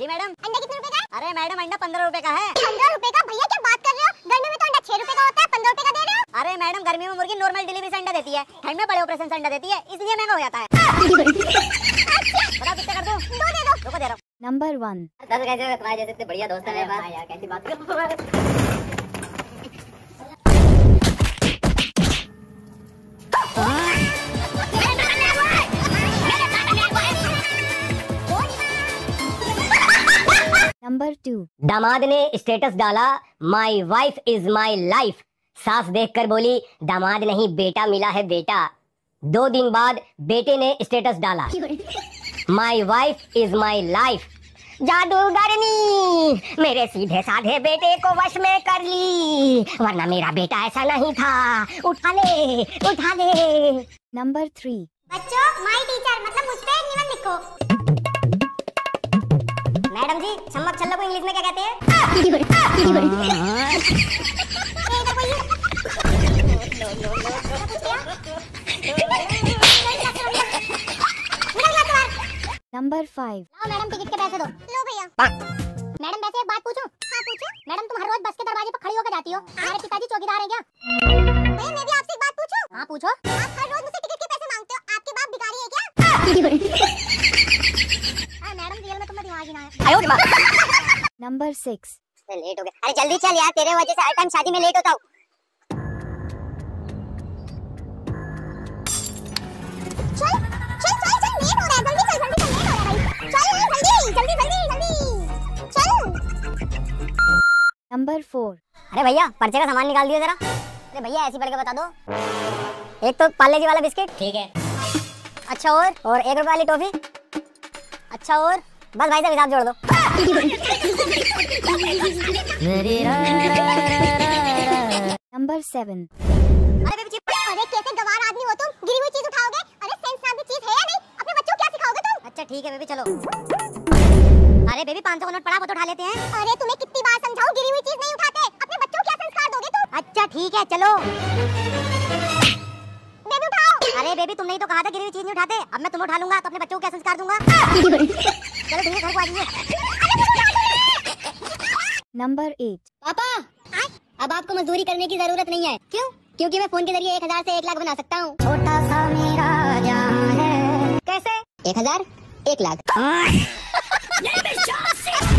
जी madam. अंडा कितने रुपए का? अरे मैडम अंडा पंद्रह रुपए का है। पंद्रह रुपए का? भैया क्या बात कर रहे हो? गर्मी में तो अंडा छह रुपए का होता है पंद्रह रुपए का दे रहे हो? अरे मैडम गर्मी में मुर्गी नॉर्मल डिलीवरी से अंडा देती है। ठंड में बड़े ऑपरेशन से अंडा देती है इसलिए महँगा हो जाता है। नंबर कितना कर दूँ? दो दे दो। रुको दे रहा हूँ। Number 1. दस कैसे तुम्हारे जैसे इतने बढ़िया दोस्त है मेरे पास। यार कैसी बात कर Number 2. दामाद ने स्टेटस डाला my wife is my life सास देखकर बोली दामाद नहीं बेटा मिला है बेटा। दो दिन बाद बेटे ने स्टेटस डाला my wife is my life जादूगरनी मेरे सीधे साधे बेटे को वश में कर ली वरना मेरा बेटा ऐसा नहीं था। उठा ले उठा ले। Number 3. बच्चों माय टीचर मतलब मुझ पे हैं 5. लाओ मैडम टिकट के पैसे दो। लो भैया। मैडम वैसे एक बात पूछूँ? हाँ पूछो। मैडम तुम हर रोज बस के दरवाजे पर खड़ी होकर जाती हो। हमारे पिताजी चौकीदार हैं क्या? भैया मैं भी आपसे एक बात पूछूँ? हाँ पूछो। आप हर रोज मुझसे टिकट के पैसे मांगते हो? आपके बाप भिखारी है क्या? हाँ। मैडम रियल में तुम्हें दिमाग ही ना है आयो दिमाग। Number 6. लेट हो गया। अरे जल्दी चल यार तेरे वजह से हर टाइम शादी में लेट होता हूँ। चल चल चल चल लेट हो रहा है। जल्दी चल जल्दी चल लेट हो रहा है भाई। चल जल्दी जल्दी जल्दी चल। Number 4. अरे भैया पर्चे का सामान निकाल दियो जरा। अरे भैया ऐसी पढ़ के बता दो। एक तो पार्ले जी वाला बिस्किट। ठीक है। अच्छा और? और एक रुपए वाली टॉफी। अच्छा और? बस भाई साहब हिसाब जोड़ दो। Number 7. अरे बेबी चिप अरे कैसे गवार आदमी हो तुम? गिरी हुई चीज़ उठाओगे? अरे सेंस नाम की चीज़ है या नहीं? अपने बच्चों को क्या सिखाओगे तुम? अच्छा ठीक है बेबी चलो। अरे बेबी 500 का नोट पड़ा वो तो उठा लेते हैं। अरे तुम्हें कितनी बार समझाऊं? गिरी हुई चीज़ नहीं उठाते। अपने बच्चों को क्या संस्कार दोगे तुम? अच्छा ठीक है चलो। बेबी उठाओ। अरे बेबी तुमने ही तो कहा था गिरी हुई चीज़ नहीं उठाते। अब मैं तुम्हें उठा लूँगा तो अपने बच्चों को क्या संस्कार दूँगा? चलो ठीक है घर को आ जाइए। Number 8. पापा! अब आपको मजदूरी करने की ज़रूरत नहीं है। क्यों? क्योंकि मैं फ़ोन के ज़रिए एक हज़ार ऐसी एक लाख बना सकता हूँ। छोटा सा मेरा जान है। कैसे? एक हज़ार एक लाख।